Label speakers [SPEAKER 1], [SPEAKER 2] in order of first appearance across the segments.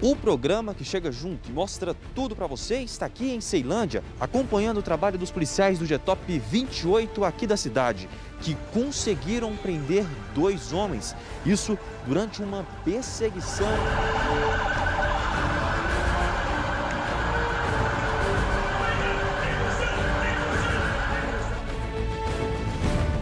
[SPEAKER 1] O programa que chega junto e mostra tudo para você está aqui em Ceilândia, acompanhando o trabalho dos policiais do GTOP 28 aqui da cidade, que conseguiram prender dois homens. Isso durante uma perseguição.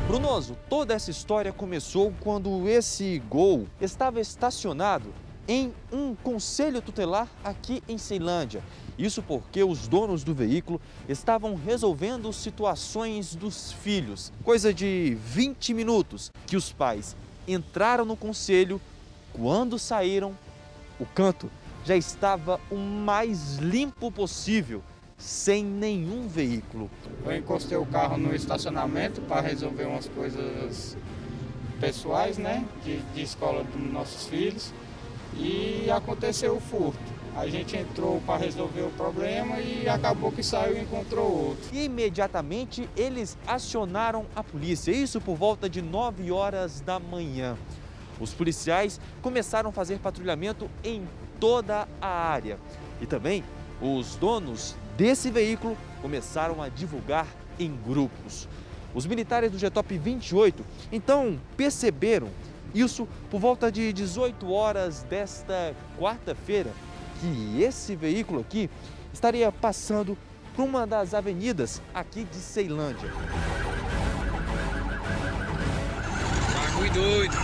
[SPEAKER 1] Brunoso, toda essa história começou quando esse Gol estava estacionado em um conselho tutelar aqui em Ceilândia. Isso porque os donos do veículo estavam resolvendo situações dos filhos. Coisa de 20 minutos que os pais entraram no conselho, quando saíram, o canto já estava o mais limpo possível, sem nenhum veículo.
[SPEAKER 2] Eu encostei o carro no estacionamento para resolver umas coisas pessoais, né, de, de escola dos nossos filhos e aconteceu o furto. A gente entrou para resolver o problema e acabou que saiu e encontrou outro.
[SPEAKER 1] E imediatamente eles acionaram a polícia, isso por volta de 9 horas da manhã. Os policiais começaram a fazer patrulhamento em toda a área. E também os donos desse veículo começaram a divulgar em grupos. Os militares do GTOP 28 então perceberam isso por volta de 18 horas desta quarta-feira, que esse veículo aqui estaria passando por uma das avenidas aqui de Ceilândia.
[SPEAKER 3] Bagulho doido.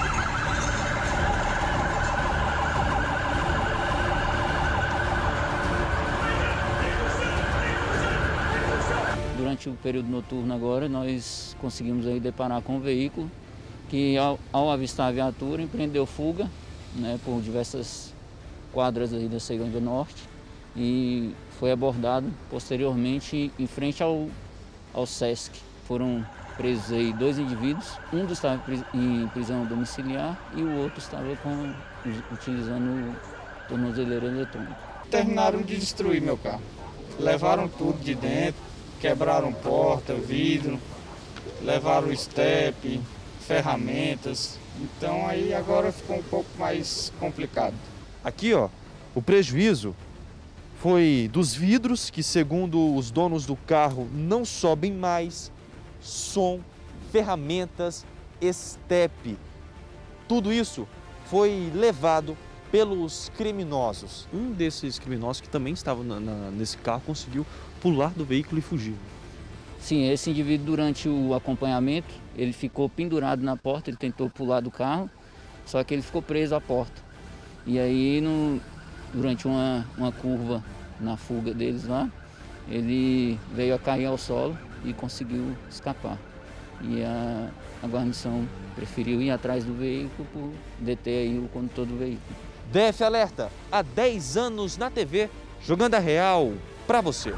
[SPEAKER 4] Durante o período noturno agora, nós conseguimos aí deparar com um veículo que ao, ao avistar a viatura empreendeu fuga né, por diversas quadras aí da Ceilândia Norte e foi abordado posteriormente em frente ao, ao SESC. Foram presos aí dois indivíduos, um estava em prisão domiciliar e o outro estava com, utilizando tornozeleira eletrônica.
[SPEAKER 2] Terminaram de destruir meu carro. Levaram tudo de dentro, quebraram porta, vidro, levaram o step, ferramentas. Então aí agora ficou um pouco mais complicado.
[SPEAKER 1] Aqui, ó, o prejuízo foi dos vidros que, segundo os donos do carro, não sobem mais, som, ferramentas, estepe. Tudo isso foi levado pelos criminosos. Um desses criminosos que também estava na, na, nesse carro conseguiu pular do veículo e fugir.
[SPEAKER 4] Sim, esse indivíduo durante o acompanhamento, ele ficou pendurado na porta, ele tentou pular do carro, só que ele ficou preso à porta. E aí, no, durante uma, uma curva na fuga deles lá, ele veio a cair ao solo e conseguiu escapar. E a, a guarnição preferiu ir atrás do veículo por deter aí o condutor do veículo.
[SPEAKER 1] DF Alerta, há 10 anos na TV, jogando a real para você.